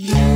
You.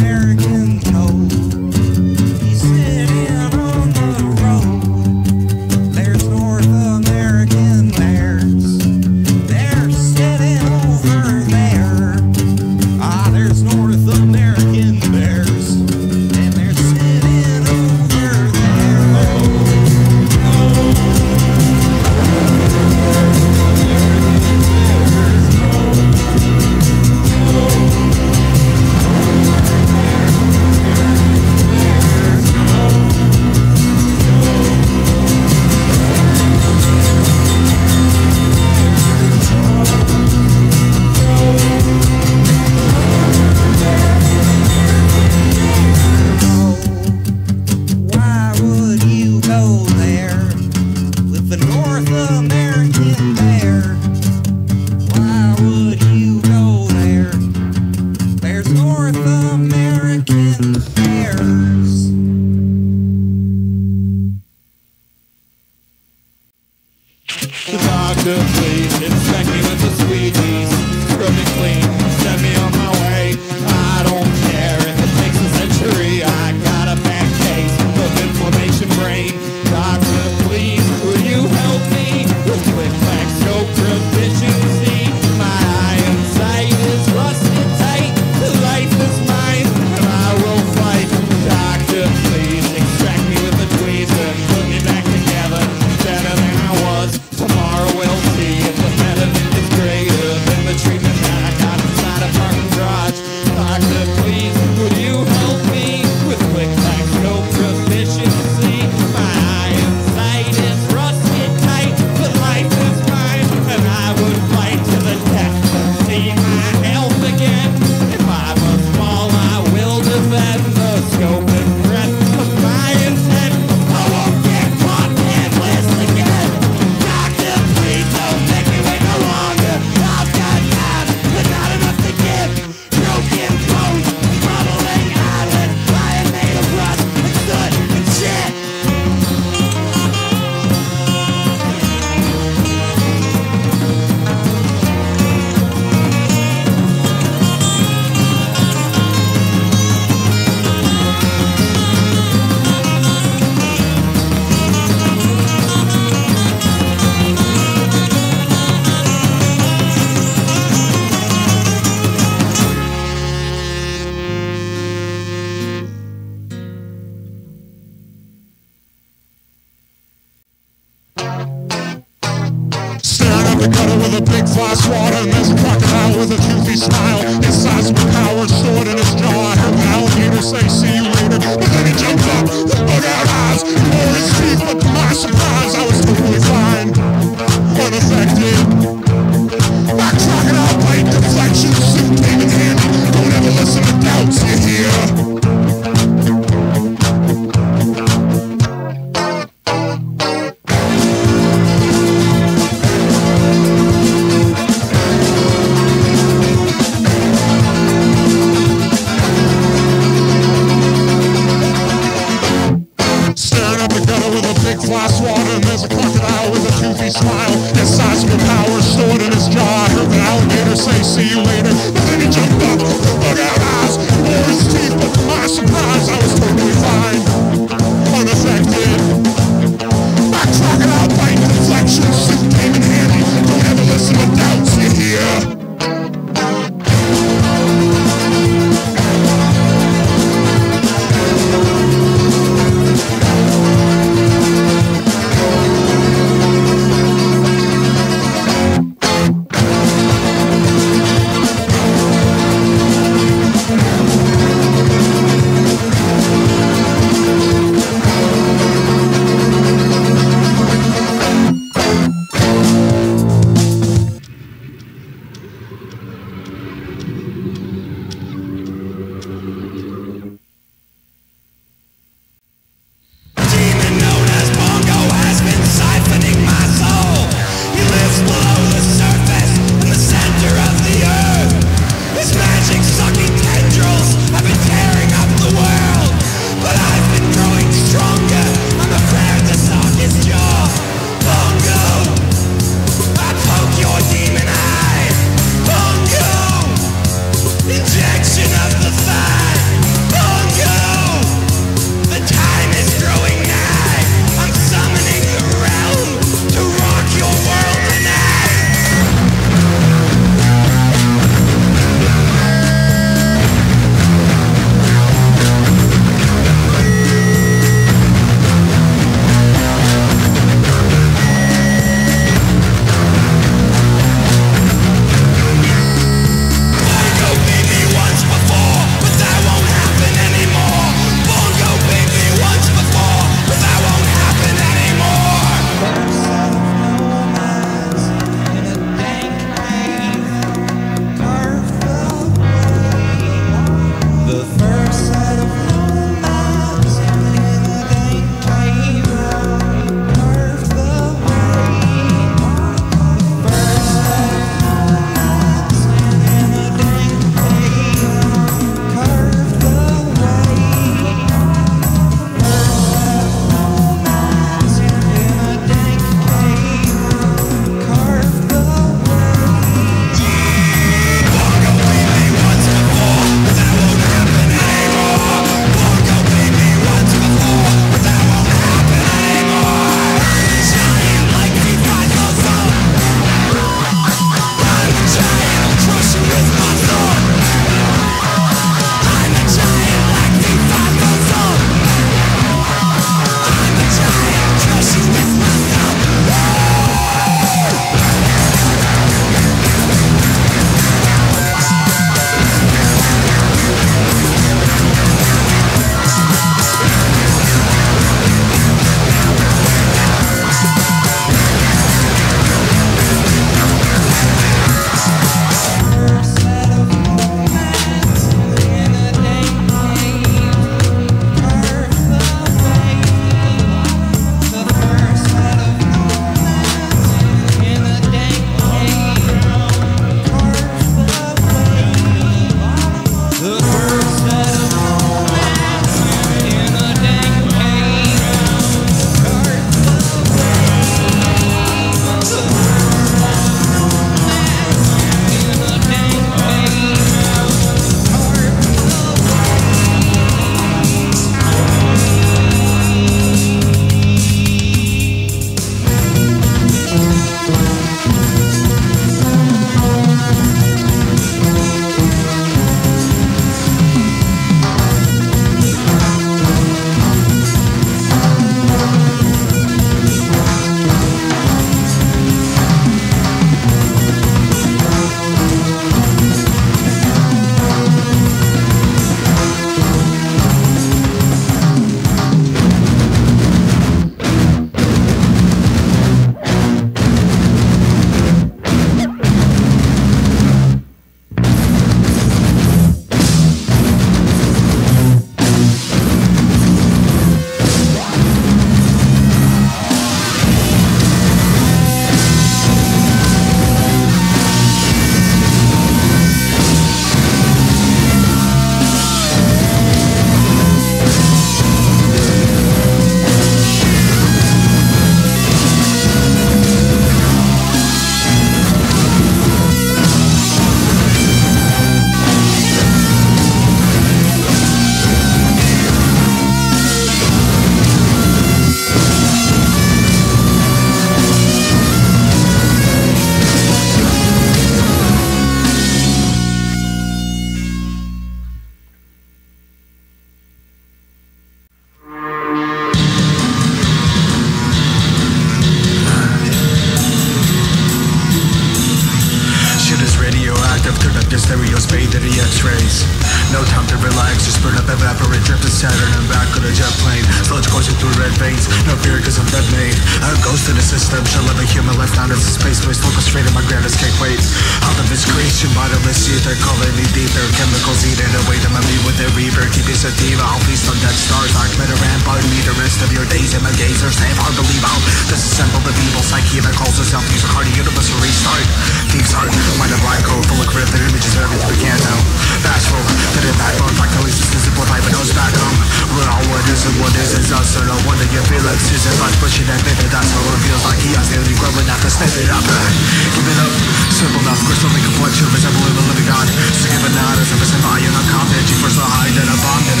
Crystalline complexion, resembling the living god. So give it not as a volume, I'm confident you first will hide and abandon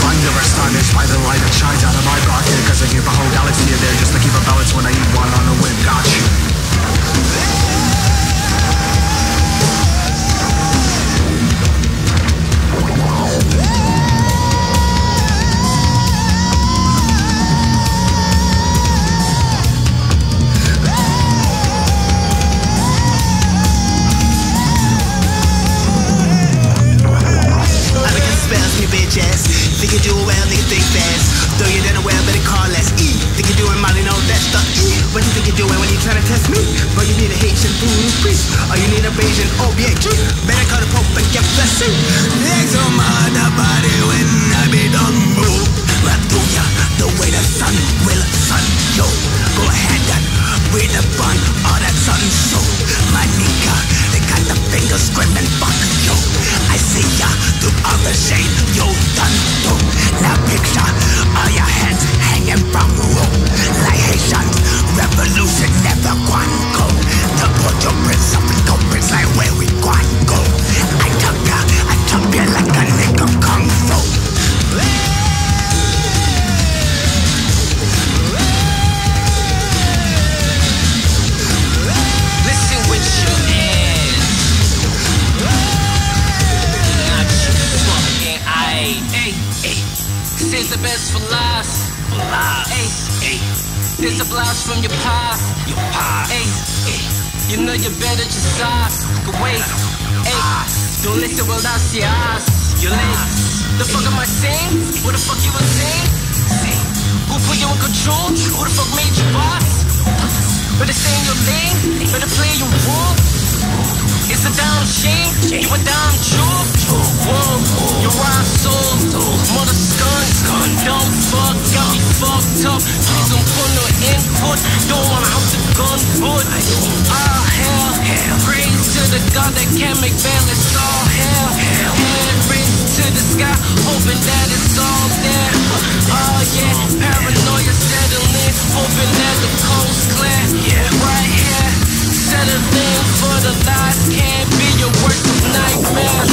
Blind never astonished by the light that shines out of my pocket. Cause I give a whole galaxy in there just to keep a balance when I eat one on a whim, got you ass. Think you do well, nigga think fast. Though you done well, better call less E. Think you doing Molly, no, that's the E. What you think you doing when you try to test me? But you need a Haitian voodoo priest. Or you need a Bayesian OBG. Better call the Pope and get blessing. Legs on my body when I be done move. Rap to ya, the way the sun will sun yo. Go ahead and breathe the bun, all that sun show. My nigga, they got the fingers screaming fuck yo. I see ya through all the shade you done do. Now picture all your heads hanging from the rope. Like Haitians, revolution never gone go. To put your prince up in go prince like where we gone go. I took ya, I took ya like a nigga kung fu. From your past. Your past. Hey. You know you better just stop. ask. Wait, hey. Don't listen, well that's your ass. You're late. The fuck am I saying? What the fuck you were saying? Who put you in control? Who the fuck made you boss? Better stay in your lane, better play your role a dumb shit, you a dumb joke. Whoa, your rhyme sold, mother scun, don't fuck, got me fucked up. Please don't put no input, don't wanna have the gun, but Oh ah, hell, praise to the God that can make balance. All hell. Hearing to the sky, hoping that it's all there. Oh yeah, paranoia settling, hoping that the coast clear. Right here, settling nightmare.